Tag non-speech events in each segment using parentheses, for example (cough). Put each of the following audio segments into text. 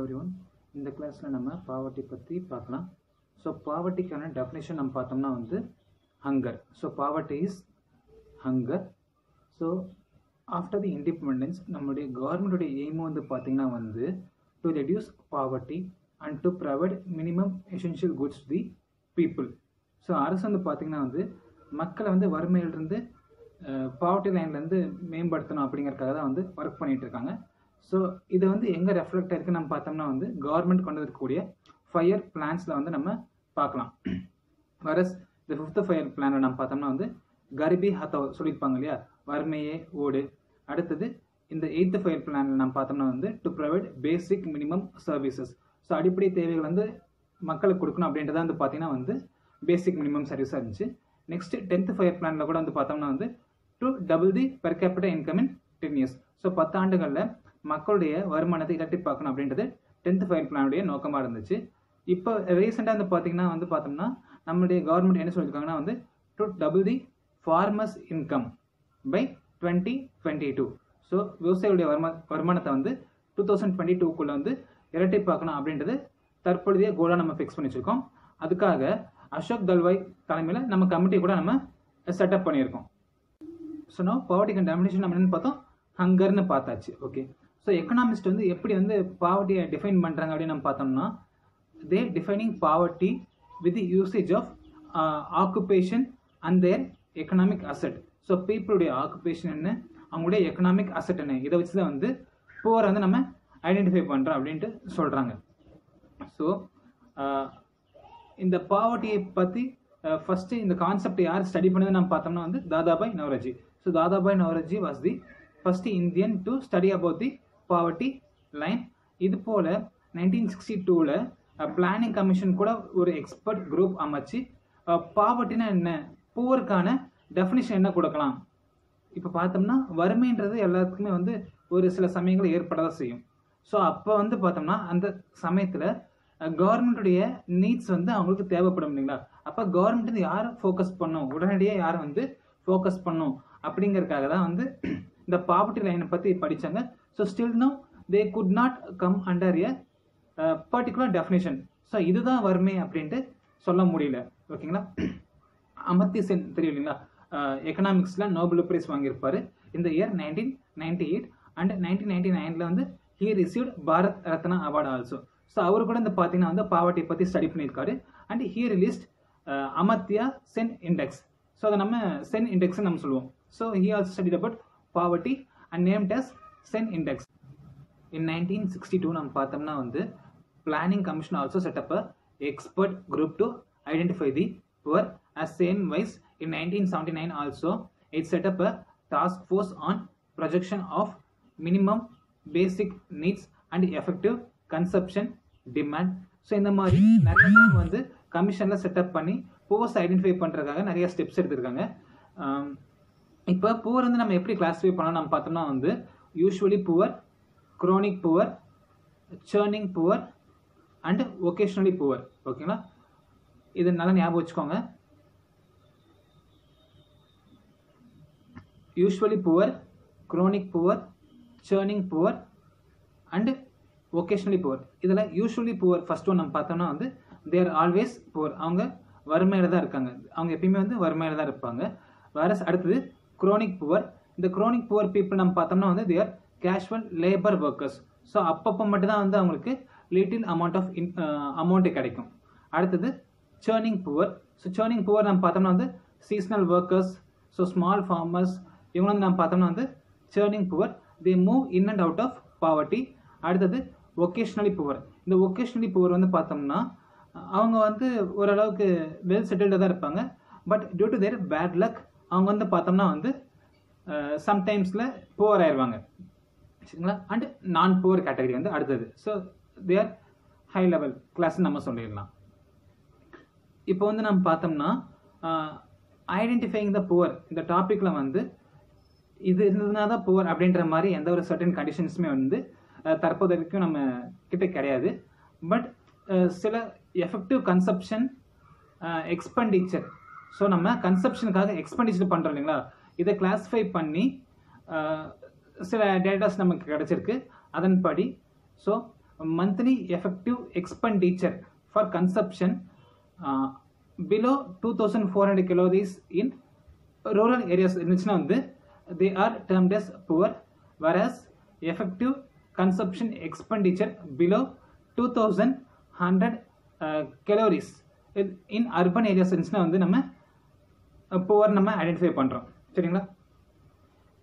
Every one இந்த கிளாஸில் நம்ம பாவர்ட்டி பற்றி பார்க்கலாம். ஸோ பாவர்ட்டிக்கான டெஃபினேஷன் நம்ம பார்த்தோம்னா வந்து hunger so poverty is hunger so after the independence நம்மளுடைய கவர்மெண்ட்டுடைய எய்ம் வந்து பார்த்திங்கன்னா வந்து to reduce poverty and to provide minimum essential goods the people so அரசு வந்து பார்த்திங்கன்னா வந்து மக்களை வந்து வறுமையிலிருந்து பாவர்ட்டி லைன்லேருந்து மேம்படுத்தணும் அப்படிங்கிறதுக்காக தான் வந்து ஒர்க் பண்ணிகிட்டு இருக்காங்க. ஸோ இதை வந்து எங்கே ரெஃப்ளெக்ட் ஆயிருக்கு நம்ம பார்த்தோம்னா வந்து கவர்மெண்ட் கொண்டு வரக்கூடிய ஃபயர் பிளான்ஸில் வந்து நம்ம பார்க்கலாம். வரஸ் இந்த ஃபிஃப்த் ஃபயர் பிளானில் நம்ம பார்த்தோம்னா வந்து கரிபி ஹத்தோ சொல்லியிருப்பாங்க இல்லையா? வறுமையே ஓடு. அடுத்தது இந்த எயித்து ஃபயர் பிளானில் நம்ம பார்த்தோம்னா வந்து to provide basic minimum services so அடிப்படை தேவைகள் வந்து மக்களுக்கு கொடுக்கணும் அப்படின்றத வந்து பார்த்தீங்கன்னா வந்து பேசிக் மினிமம் சர்வீஸாக இருந்துச்சு. நெக்ஸ்ட் டென்த் ஃபயர் பிளானில் கூட வந்து பார்த்தோம்னா வந்து to double the per capital income in ten years so பத்தாண்டுகளில் மக்களுடைய வருமானத்தை இரட்டிப்பாக்கணும் அப்படின்றது டென்த் ஃபைல் பிளானுடைய நோக்கமாக இருந்துச்சு. இப்போ ரீசெண்டாக வந்து பார்த்தீங்கன்னா வந்து பார்த்தோம்னா நம்மளுடைய கவர்மெண்ட் என்ன சொல்லியிருக்காங்கன்னா வந்து to double the farmers income by twenty twenty two so விவசாயிகளுடைய வருமா வருமானத்தை வந்து டூ தௌசண்ட் டுவெண்ட்டி டூக்குள்ளே வந்து இரட்டிப்பாக்கணும் அப்படின்றது தற்பொழுதைய கோலாக நம்ம ஃபிக்ஸ் பண்ணி வச்சுருக்கோம். அதுக்காக அசோக் தல்வாய் தலைமையில் நம்ம கமிட்டி கூட நம்ம செட்டப் பண்ணியிருக்கோம். ஸோ நோ பாவர்ட்டி டெமினேஷன் நம்ம என்னென்னு பார்த்தோம்? ஹங்கர்னு பார்த்தாச்சு. ஓகே ஸோ எக்கனாமிஸ்ட் வந்து எப்படி வந்து பாவர்ட்டியை டிஃபைன் பண்ணுறாங்க அப்படின்னு நம்ம பார்த்தோம்னா they defining poverty with usage of occupation and their economic asset so பீப்புளுடைய occupation என்ன? அவங்களுடைய எக்கனாமிக் அசட் என்ன? இதை வச்சு தான் வந்து புவரை வந்து நம்ம ஐடென்டிஃபை பண்ணுறோம் அப்படின்ட்டு சொல்கிறாங்க ஸோ uh, இந்த பாவர்ட்டியை பற்றி ஃபஸ்ட்டு இந்த கான்செப்ட் யார் ஸ்டடி பண்ணது நம்ம பார்த்தோம்னா வந்து Dadabhai Naoroji. So Dadabhai Naoroji was the first Indian to study about the poverty line இது போல் நைன்டீன் சிக்ஸ்டி டூவில் பிளானிங் கமிஷன் கூட ஒரு எக்ஸ்பர்ட் குரூப் அமைச்சு பாவர்ட்டினா என்ன? பூவருக்கான டெஃபினிஷன் என்ன கொடுக்கலாம்? இப்போ பார்த்தோம்னா வறுமைன்றது எல்லாத்துக்குமே வந்து ஒரு சில சமயங்கள் ஏற்பட தான் செய்யும். ஸோ அப்போ வந்து பார்த்தோம்னா அந்த சமயத்தில் கவர்மெண்ட்டுடைய நீட்ஸ் வந்து அவங்களுக்கு தேவைப்படும் இல்லைங்களா? அப்போ கவர்மெண்ட் வந்து யார் ஃபோக்கஸ் பண்ணும்? உடனடியாக யார் வந்து ஃபோக்கஸ் பண்ணும்? அப்படிங்கிறதுக்காக தான் வந்து இந்த பாவர்ட்டி லைனை பற்றி படித்தாங்க so still no they could not come under a particular definition so இதுதான் வறுமை அப்படின்ட்டு சொல்ல முடியல. ஓகேங்களா? (clears throat) அமர்த்தி சென் தெரியும் இல்லைங்களா? எக்கனாமிக்ஸில் நோபல் ப்ரைஸ் வாங்கியிருப்பார். இந்த year nineteen ninety eight and nineteen ninety நைனில் வந்து he received Bharat Ratna award also so அவர் கூட இந்த பார்த்தீங்கன்னா வந்து பாவர்ட்டியை பற்றி ஸ்டடி பண்ணியிருக்காரு. And he released Amartya Sen index so அதை நம்ம சென் இண்டெக்ஸ்ன்னு நம்ம சொல்லுவோம். So he also study about poverty and named this Sen index in nineteen sixty two நம்ம பார்த்தோம்னா வந்து planning commission also set up a expert group to identify the poor as same wise in nineteen seventy nine also it set up a task force on projection of minimum basic needs and effective consumption demand so இந்த மாதிரி நிறைய time வந்து கமிஷனில் set up பண்ணி force identify பண்ணுறதுக்காக நிறைய steps எடுத்திருக்காங்க. இப்போ போர் வந்து நம்ம எப்படி கிளாஸிஃபை பண்ணலாம்? நம்ம பார்த்தோம்னா வந்து usually poor chronic poor churning poor and occasionally poor ஓகேங்களா இது நல்லா ஞாபகம் வச்சுக்கோங்க. Usually poor chronic poor churning poor and occasionally poor இதில் யூஸ்வலி புவர் ஃபர்ஸ்ட் ஒன் நம்ம பார்த்தோம்னா வந்து தேர் ஆல்வேஸ் புவர் அவங்க வறுமையில் தான் இருக்காங்க. அவங்க எப்பயுமே வந்து வறுமையில் தான் இருப்பாங்க. வேற அடுத்தது குரோனிக் புவர் இந்த குரோனிக் புவர் பீப்புள் நம்ம பார்த்தோம்னா வந்து they're casual labour workers so அப்பப்போ மட்டும்தான் வந்து அவங்களுக்கு little amount of in amount கிடைக்கும். அடுத்தது churning poor so churning poor நம்ம பார்த்தோம்னா வந்து seasonal workers so small farmers இவங்க வந்து நம்ம பார்த்தோம்னா வந்து churning poor they move in and out of poverty அடுத்தது ஒகேஷ்னலி புவர் இந்த ஒகேஷ்னலி புவர் வந்து பார்த்தோம்னா அவங்க வந்து ஓரளவுக்கு வெல் செட்டில்டாக தான் இருப்பாங்க. But due to their bad luck அவங்க வந்து பார்த்தோம்னா வந்து சம்டைம்ஸில் புவர் ஆயிடுவாங்க சரிங்களா? அண்ட் நான் புவர் கேட்டகரி வந்து அடுத்தது. So their high level class நம்ம சொல்லிடலாம். இப்போ வந்து நம்ம பார்த்தோம்னா ஐடென்டிஃபைங் த புவர் இந்த டாப்பிக்கில் வந்து இது இருந்ததுனா தான் புவர் அப்படின்ற மாதிரி எந்த ஒரு சர்டன் கண்டிஷன்ஸுமே வந்து தற்போது வரைக்கும் நம்ம கிட்ட கிடையாது. பட் சில எஃபெக்டிவ் கன்சப்ஷன் எக்ஸ்பெண்டிச்சர் ஸோ நம்ம கன்சப்ஷனுக்காக எக்ஸ்பெண்டிச்சர் பண்ணுறோம் இல்லைங்களா? இதை கிளாஸிஃபை பண்ணி சில டேட்டாஸ் நமக்கு கிடச்சிருக்கு அதன்படி so monthly effective expenditure for consumption below two thousand four hundred calories in rural areas இருந்துச்சுன்னா வந்து they are termed as poor whereas effective consumption expenditure below two thousand hundred calories in urban areas இருந்துச்சுன்னா வந்து நம்ம poor நம்ம identify பண்ணுறோம் சரிங்களா?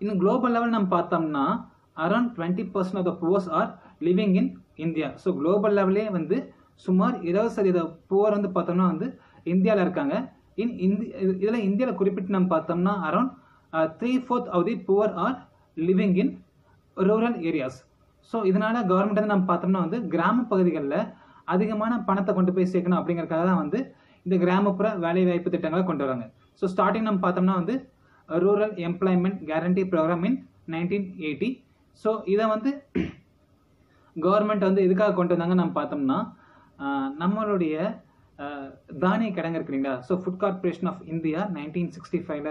இன்னும் global level நம்ம பார்த்தோம்னா around twenty percent of the poors are living in India so global லெவலே வந்து சுமார் இருபது சதவீத புவர் வந்து பார்த்தோம்னா வந்து இந்தியாவில் இருக்காங்க. இன் இந்தி இதில் இந்தியாவில் குறிப்பிட்டு நம்ம பார்த்தோம்னா around three fourth of the poor are living in rural areas so இதனால் கவர்மெண்ட் வந்து நம்ம பார்த்தோம்னா வந்து கிராம பகுதிகளில் அதிகமான பணத்தை கொண்டு போய் சேர்க்கணும் அப்படிங்கிறதுக்காக தான் வந்து இந்த கிராமப்புற வேலை வாய்ப்பு திட்டங்களை கொண்டு வராங்க. ஸோ ஸ்டார்டிங் நம்ம பார்த்தோம்னா வந்து rural employment guarantee programme in nineteen eighty so இதை வந்து கவர்மெண்ட் வந்து எதுக்காக கொண்டு வந்தாங்க நம்ம பார்த்தோம்னா நம்மளுடைய தானிய கிடங்கு இருக்கு இல்லைங்களா? So Food Corporation of India nineteen sixty ஃபைவ்ல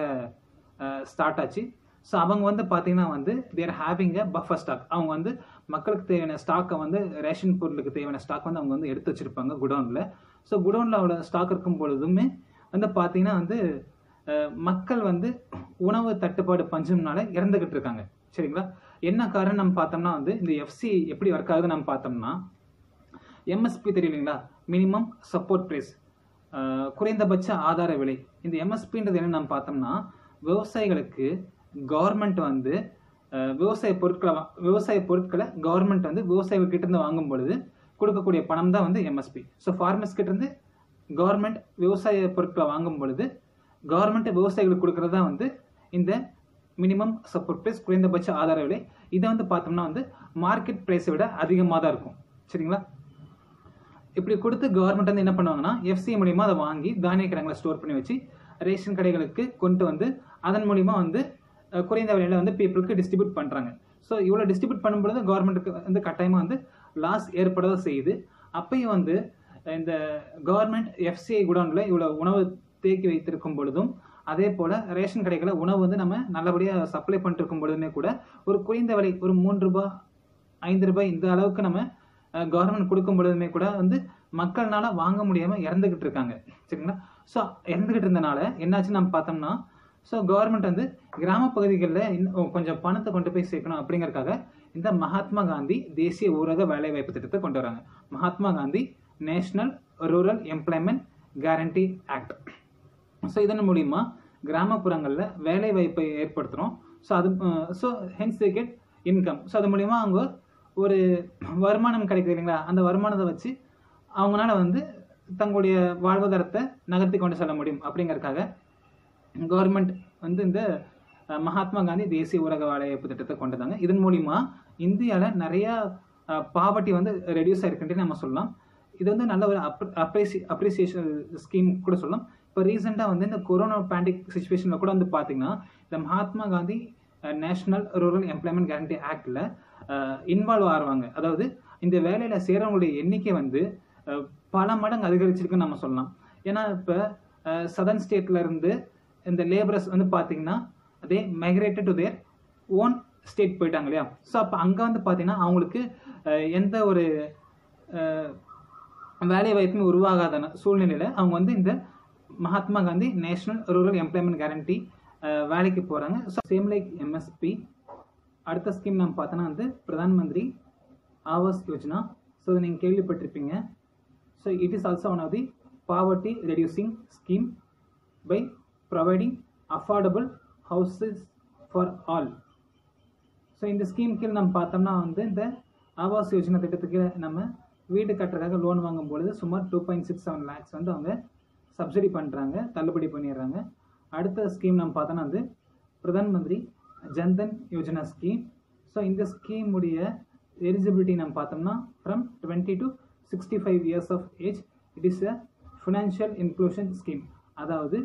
ஸ்டார்ட் ஆச்சு. ஸோ அவங்க வந்து பார்த்தீங்கன்னா வந்து their having a buffer stock அவங்க வந்து மக்களுக்கு தேவையான ஸ்டாக்கை வந்து ரேஷன் பொருளுக்கு தேவையான ஸ்டாக் வந்து அவங்க வந்து எடுத்து வச்சிருப்பாங்க குடோனில். ஸோ குடோனில் அவ்வளோ ஸ்டாக் இருக்கும் பொழுதுமே வந்து பார்த்தீங்கன்னா வந்து மக்கள் வந்து உணவு தட்டுப்பாடு பஞ்சம்னால இறந்துகிட்டு இருக்காங்க. சரிங்களா? என்ன காரணம் நம்ம பார்த்தோம்னா வந்து இந்த எஃப்சி எப்படி ஒர்க் ஆகுது நம்ம பார்த்தோம்னா எம்எஸ்பி தெரியலீங்களா மினிமம் சப்போர்ட் ப்ரைஸ் குறைந்தபட்ச ஆதார விலை. இந்த எம்எஸ்பின்றது என்ன நம்ம பார்த்தோம்னா விவசாயிகளுக்கு கவர்மெண்ட் வந்து விவசாய பொருட்களை விவசாய பொருட்களை கவர்மெண்ட் வந்து விவசாயிகள் கிட்டேருந்து வாங்கும் பொழுது கொடுக்கக்கூடிய பணம் தான் வந்து எம்எஸ்பி ஸோ ஃபார்மர்ஸ் கிட்ட இருந்து கவர்மெண்ட் விவசாய பொருட்களை வாங்கும் பொழுது கவர்மெண்ட் விவசாயிகளுக்கு கொடுக்கறது தான் வந்து இந்த மினிமம் சப்போர்ட் ப்ரைஸ் குறைந்தபட்ச ஆதார விலை. இதை வந்து பார்த்தோம்னா வந்து மார்க்கெட் ப்ரைஸை விட அதிகமாக தான் இருக்கும். சரிங்களா? இப்படி கொடுத்து கவர்மெண்ட் வந்து என்ன பண்ணுவாங்கன்னா எஃப்சி மூலிமா அதை வாங்கி தானிய கிடங்களை ஸ்டோர் பண்ணி வச்சு ரேஷன் கடைகளுக்கு கொண்டு வந்து அதன் மூலிமா வந்து குறைந்த விலையில் வந்து பீப்புளுக்கு டிஸ்ட்ரிபியூட் பண்ணுறாங்க ஸோ இவ்வளோ டிஸ்ட்ரிபியூட் பண்ணும்பொழுது கவர்மெண்ட்டுக்கு வந்து கட்டாயமாக வந்து லாஸ் ஏற்பட செய்யுது. அப்பயும் வந்து இந்த கவர்மெண்ட் எஃப்சிஐ குடோனில் இவ்வளோ உணவு தேக்கி வைத்திருக்கும் பொழுதும் அதே போல் ரேஷன் கடைகளை உணவு வந்து நம்ம நல்லபடியாக சப்ளை பண்ணிட்டு இருக்கும் பொழுதுமே கூட ஒரு குறைந்த விலை ஒரு மூன்று ரூபாய் ஐந்து ரூபாய் இந்த அளவுக்கு நம்ம கவர்மெண்ட் கொடுக்கும் பொழுதுமே கூட வந்து மக்கள்னால வாங்க முடியாமல் இறந்துக்கிட்டு இருக்காங்க. சரிங்களா? ஸோ இறந்துக்கிட்டு இருந்தனால என்னாச்சு நம்ம பார்த்தோம்னா ஸோ கவர்மெண்ட் வந்து கிராம பகுதிகளில் இன்னும் கொஞ்சம் பணத்தை கொண்டு போய் சேர்க்கணும் அப்படிங்கறதுக்காக இந்த மகாத்மா காந்தி தேசிய ஊரக வேலைவாய்ப்பு திட்டத்தை கொண்டு வராங்க. Mahatma Gandhi National Rural Employment Guarantee Act so இதன் மூலிமா கிராமப்புறங்களில் வேலை வாய்ப்பை ஏற்படுத்துகிறோம் ஸோ அது so hence they get income so அது மூலிமா அவங்க ஒரு வருமானம் கிடைக்குது இல்லைங்களா? அந்த வருமானத்தை வச்சு அவங்களால வந்து தங்களுடைய வாழ்வாதாரத்தை நகர்த்தி கொண்டு செல்ல முடியும் அப்படிங்கிறதுக்காக கவர்மெண்ட் வந்து இந்த மகாத்மா காந்தி தேசிய ஊரக வேலைவாய்ப்பு திட்டத்தை கொண்டு வந்தாங்க இதன் மூலிமா இந்தியாவில் நிறையா பாவர்ட்டி வந்து ரெடியூஸ் ஆகிருக்குன்ட்டு நம்ம சொல்லலாம். இது வந்து நல்ல ஒரு அப்ரிசி அப்ரிசியேஷன் ஸ்கீம் கூட சொல்லலாம். இப்போ ரீசெண்டாக வந்து இந்த கொரோனா பேண்டிக் சுச்சுவேஷனில் கூட வந்து பார்த்தீங்கன்னா இந்த Mahatma Gandhi National Rural Employment Guarantee ஆக்டில் இன்வால்வ் ஆகுவாங்க அதாவது இந்த வேலையில் செய்கிறவங்களுடைய எண்ணிக்கை வந்து பல மடங்கு அதிகரிச்சிருக்குன்னு நம்ம சொல்லலாம். ஏன்னா இப்போ சதர்ன் ஸ்டேட்லேருந்து இந்த லேபரர்ஸ் வந்து பார்த்தீங்கன்னா அதே migrated to their own state போயிட்டாங்க இல்லையா? ஸோ அப்போ அங்கே வந்து பார்த்தீங்கன்னா அவங்களுக்கு எந்த ஒரு வேலை வாய்ப்புமே உருவாகாத சூழ்நிலையில் அவங்க வந்து இந்த Mahatma Gandhi National Rural Employment Guarantee வேலைக்கு போகிறாங்க ஸோ சேம் லைக் எம்எஸ்பி அடுத்த ஸ்கீம் நம்ம பார்த்தோன்னா வந்து பிரதான் மந்திரி ஆவாஸ் யோஜனா. ஸோ இதை நீங்கள் கேள்விப்பட்டிருப்பீங்க. So it is also one of the poverty reducing scheme by providing affordable houses for all so இந்த ஸ்கீம் கீழ் நம்ம பார்த்தோம்னா வந்து இந்த ஆவாஸ் யோஜனா திட்டத்துக்கு நம்ம வீடு கட்டுறதுக்காக லோன் வாங்கும் பொழுது சுமார் two point six seven lakhs வந்து அவங்க சப்சிடி பண்ணுறாங்க தள்ளுபடி பண்ணிடுறாங்க. அடுத்த ஸ்கீம் நம்ம பார்த்தோன்னா வந்து பிரதான் மந்திரி ஜன்தன் யோஜனா ஸ்கீம் ஸோ இந்த ஸ்கீமுடைய எலிஜிபிலிட்டி நம்ம பார்த்தோம்னா from twenty to sixty five years of age it is a financial inclusion scheme அதாவது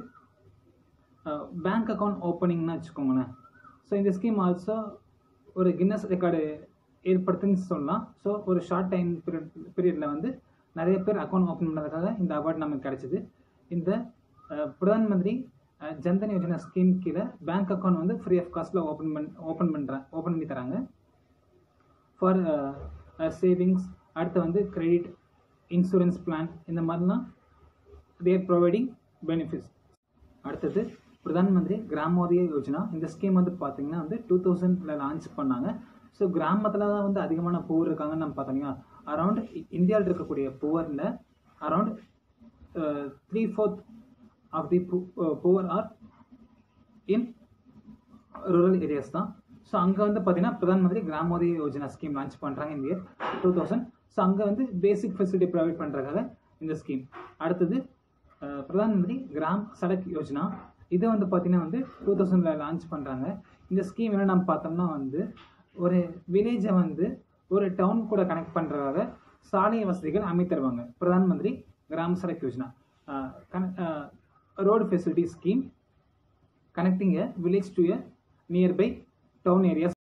பேங்க் அக்கௌண்ட் ஓப்பனிங்னா வச்சுக்கோங்களேன். ஸோ இந்த ஸ்கீம் ஆல்சோ ஒரு கின்னஸ் ரெக்கார்டு ஏற்படுத்துன்னு சொல்லலாம். ஸோ ஒரு ஷார்ட் டைம் பீரியட் பீரியடில் வந்து நிறைய பேர் அக்கௌண்ட் ஓப்பன் பண்ணதுக்காக இந்த அவார்டு நமக்கு கிடைச்சிது. இந்த பிரதான் மந்திரி ஜன்தன் யோஜனா ஸ்கீம் கீழே பேங்க் அக்கௌண்ட் வந்து ஃப்ரீ ஆஃப் காஸ்ட்டில் ஓப்பன் பண் ஓப்பன் பண்ணுறேன் ஓப்பன் பண்ணி தராங்க. ஃபார் சேவிங்ஸ் அடுத்து வந்து கிரெடிட் இன்சூரன்ஸ் பிளான் இந்த மாதிரிலாம் தேர் ப்ரொவைடிங் பெனிஃபிட்ஸ் அடுத்தது பிரதான் மந்திரி கிராமோதய யோஜனா இந்த ஸ்கீம் வந்து பார்த்தீங்கன்னா வந்து டூ தௌசண்டில் லான்ச் பண்ணாங்க. ஸோ கிராமத்தில் தான் வந்து அதிகமான புவர் இருக்காங்கன்னு நம்ம பார்த்தோம்னா அரவுண்ட் இந்தியாவில் இருக்கக்கூடிய புவரில் around three fourth of the poor are in rural areas தான். ஸோ அங்கே வந்து பார்த்தீங்கன்னா பிரதான் மந்திரி கிராமோதய யோஜனா ஸ்கீம் லான்ச் பண்ணுறாங்க இந்த இயர் டூ தௌசண்ட் ஸோ அங்கே வந்து பேசிக் ஃபெசிலிட்டி ப்ரொவைட் பண்ணுறதுக்காக இந்த ஸ்கீம் அடுத்தது பிரதான் மந்திரி கிராம் சடக் யோஜனா. இதை வந்து பார்த்தீங்கன்னா வந்து டூ தௌசண்டில் லான்ச் பண்ணுறாங்க இந்த ஸ்கீம் என்ன நம்ம பார்த்தோம்னா வந்து ஒரு வில்லேஜை வந்து ஒரு டவுன் கூட கனெக்ட் பண்ணுறதாக சாலை வசதிகள் அமைத்து தருவாங்க Pradhan Mantri Gram Sadak Yojana road facility scheme connecting a village to a nearby town area